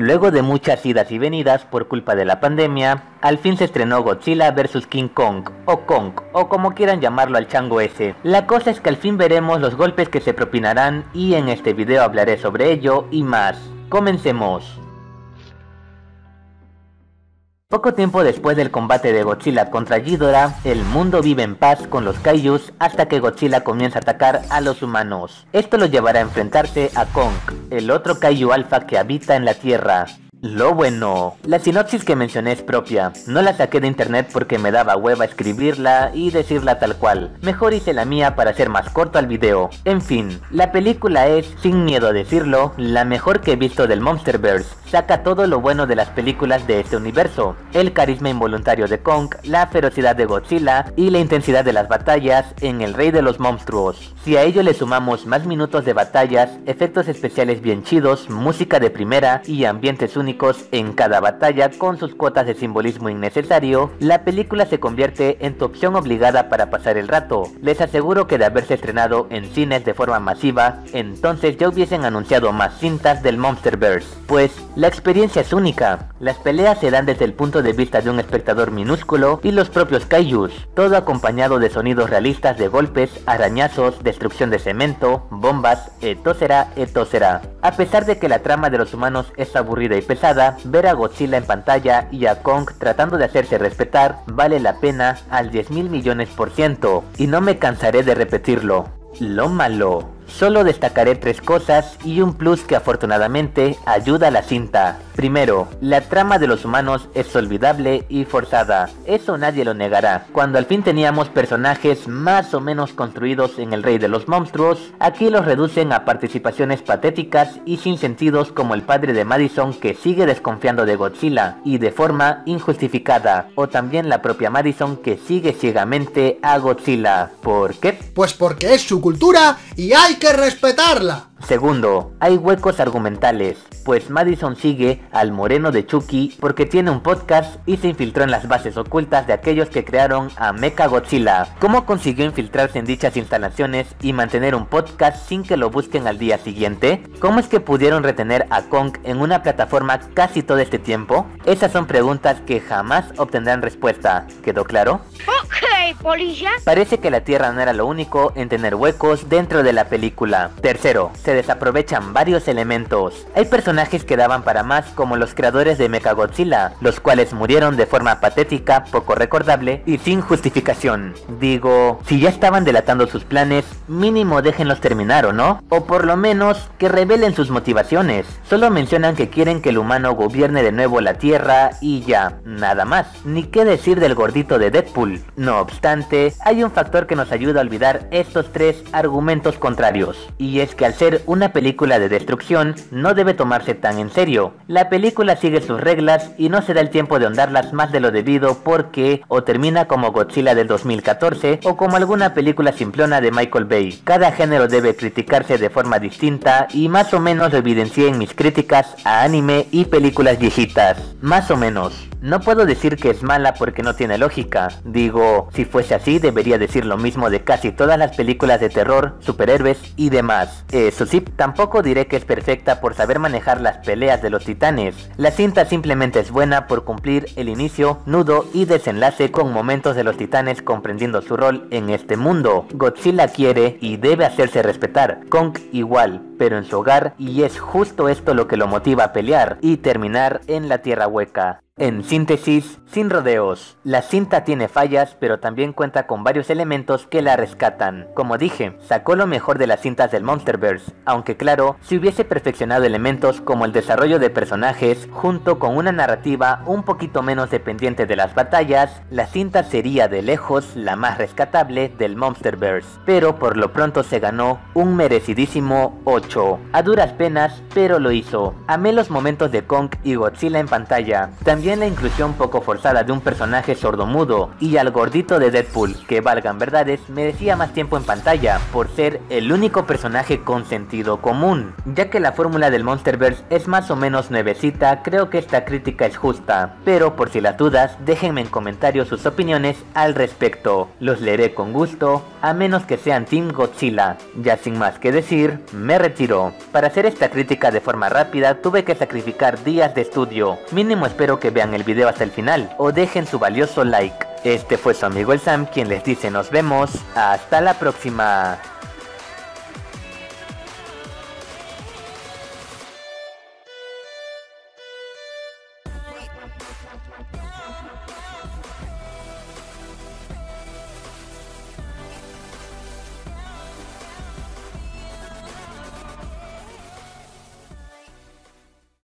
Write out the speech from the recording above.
Luego de muchas idas y venidas por culpa de la pandemia, al fin se estrenó Godzilla vs King Kong, o Kong, o como quieran llamarlo al chango ese. La cosa es que al fin veremos los golpes que se propinarán y en este video hablaré sobre ello y más. Comencemos. Poco tiempo después del combate de Godzilla contra Ghidorah, el mundo vive en paz con los kaijus hasta que Godzilla comienza a atacar a los humanos. Esto lo llevará a enfrentarse a Kong, el otro kaiju alfa que habita en la Tierra. Lo bueno, la sinopsis que mencioné es propia, no la saqué de internet porque me daba hueva escribirla y decirla tal cual, mejor hice la mía para hacer más corto al video. En fin, la película es, sin miedo a decirlo, la mejor que he visto del Monsterverse, saca todo lo bueno de las películas de este universo, el carisma involuntario de Kong, la ferocidad de Godzilla y la intensidad de las batallas en El Rey de los Monstruos. Si a ello le sumamos más minutos de batallas, efectos especiales bien chidos, música de primera y ambientes únicos, en cada batalla con sus cuotas de simbolismo innecesario, la película se convierte en tu opción obligada para pasar el rato. Les aseguro que de haberse estrenado en cines de forma masiva, entonces ya hubiesen anunciado más cintas del Monsterverse, pues la experiencia es única. Las peleas se dan desde el punto de vista de un espectador minúsculo y los propios kaijus, todo acompañado de sonidos realistas de golpes, arañazos, destrucción de cemento, bombas, etcétera, etcétera. A pesar de que la trama de los humanos es aburrida y pesada, ver a Godzilla en pantalla y a Kong tratando de hacerse respetar vale la pena al 10 mil millones por ciento. Y no me cansaré de repetirlo. Lo malo. Solo destacaré tres cosas y un plus que afortunadamente ayuda a la cinta. Primero, la trama de los humanos es olvidable y forzada. Eso nadie lo negará. Cuando al fin teníamos personajes más o menos construidos en El Rey de los Monstruos, aquí los reducen a participaciones patéticas y sin sentidos como el padre de Madison que sigue desconfiando de Godzilla y de forma injustificada, o también la propia Madison que sigue ciegamente a Godzilla. ¿Por qué? Pues porque es su cultura y hay que respetarla. Segundo, hay huecos argumentales, pues Madison sigue al moreno de Chucky porque tiene un podcast y se infiltró en las bases ocultas de aquellos que crearon a Mecha Godzilla. ¿Cómo consiguió infiltrarse en dichas instalaciones y mantener un podcast sin que lo busquen al día siguiente? ¿Cómo es que pudieron retener a Kong en una plataforma casi todo este tiempo? Esas son preguntas que jamás obtendrán respuesta. ¿Quedó claro? Parece que la Tierra no era lo único en tener huecos dentro de la película. Tercero, desaprovechan varios elementos. Hay personajes que daban para más como los creadores de Mechagodzilla, los cuales murieron de forma patética, poco recordable y sin justificación. Digo, si ya estaban delatando sus planes, mínimo déjenlos terminar o no, o por lo menos que revelen sus motivaciones. Solo mencionan que quieren que el humano gobierne de nuevo la Tierra y ya, nada más. Ni qué decir del gordito de Deadpool. No obstante, hay un factor que nos ayuda a olvidar estos tres argumentos contrarios, y es que al ser una película de destrucción no debe tomarse tan en serio. La película sigue sus reglas y no se da el tiempo de ahondarlas más de lo debido porque o termina como Godzilla del 2014 o como alguna película simplona de Michael Bay. Cada género debe criticarse de forma distinta y más o menos lo evidencié en mis críticas a anime y películas viejitas. Más o menos. No puedo decir que es mala porque no tiene lógica. Digo, si fuese así debería decir lo mismo de casi todas las películas de terror, superhéroes y demás. Eso sí, tampoco diré que es perfecta por saber manejar las peleas de los titanes. La cinta simplemente es buena por cumplir el inicio, nudo y desenlace con momentos de los titanes comprendiendo su rol en este mundo. Godzilla quiere y debe hacerse respetar. Kong igual, pero en su hogar y es justo esto lo que lo motiva a pelear y terminar en la tierra hueca. En síntesis, sin rodeos, la cinta tiene fallas pero también cuenta con varios elementos que la rescatan. Como dije, sacó lo mejor de las cintas del Monsterverse, aunque claro, si hubiese perfeccionado elementos como el desarrollo de personajes junto con una narrativa un poquito menos dependiente de las batallas, la cinta sería de lejos la más rescatable del Monsterverse. Pero por lo pronto se ganó un merecidísimo 8. A duras penas, pero lo hizo. Amé los momentos de Kong y Godzilla en pantalla. También bien la inclusión poco forzada de un personaje sordomudo y al gordito de Deadpool, que valgan verdades, merecía más tiempo en pantalla por ser el único personaje con sentido común. Ya que la fórmula del Monsterverse es más o menos nuevecita, creo que esta crítica es justa, pero por si las dudas, déjenme en comentarios sus opiniones al respecto. Los leeré con gusto, a menos que sean Team Godzilla. Ya sin más que decir, me retiro. Para hacer esta crítica de forma rápida, tuve que sacrificar días de estudio. Mínimo espero que el video hasta el final o dejen su valioso like. Este fue su amigo el Sam quien les dice nos vemos. Hasta la próxima.